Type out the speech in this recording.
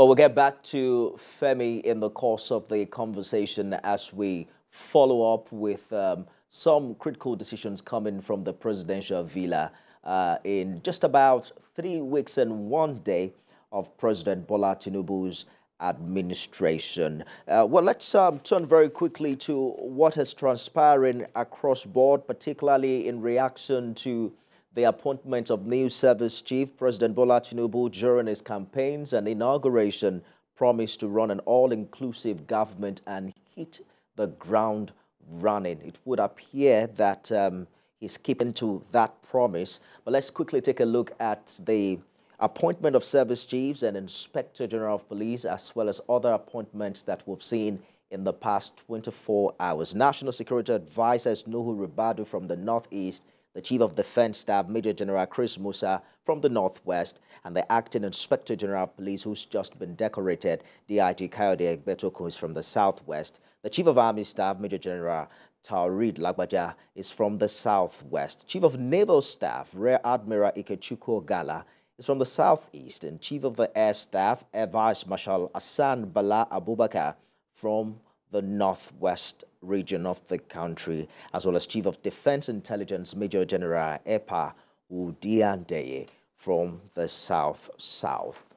Well, we'll get back to Femi in the course of the conversation as we follow up with um, some critical decisions coming from the presidential villa uh, in just about three weeks and one day of President Bola Tinubu's administration. Uh, well, let's um, turn very quickly to what is transpiring across board, particularly in reaction to the appointment of new service chief, President Bola Tinubu, during his campaigns and inauguration, promised to run an all-inclusive government and hit the ground running. It would appear that um, he's keeping to that promise. But let's quickly take a look at the appointment of service chiefs and inspector general of police, as well as other appointments that we've seen in the past 24 hours. National Security Advisor Nuhu Ribadu from the Northeast the Chief of Defense Staff, Major General Chris Musa from the Northwest, and the Acting Inspector General of Police, who's just been decorated, DIG Kayode Egbetokun, is from the Southwest. The Chief of Army Staff, Major General Taoreed Lagbaja, is from the Southwest. Chief of Naval Staff, Rear Admiral Ikechukwu Ogalla, is from the Southeast, and Chief of the Air Staff, Air Vice Marshal Hassan Bala Abubakar, from the Northwest region of the country, as well as Chief of Defense Intelligence Major General Epa Undiandeye from the South South.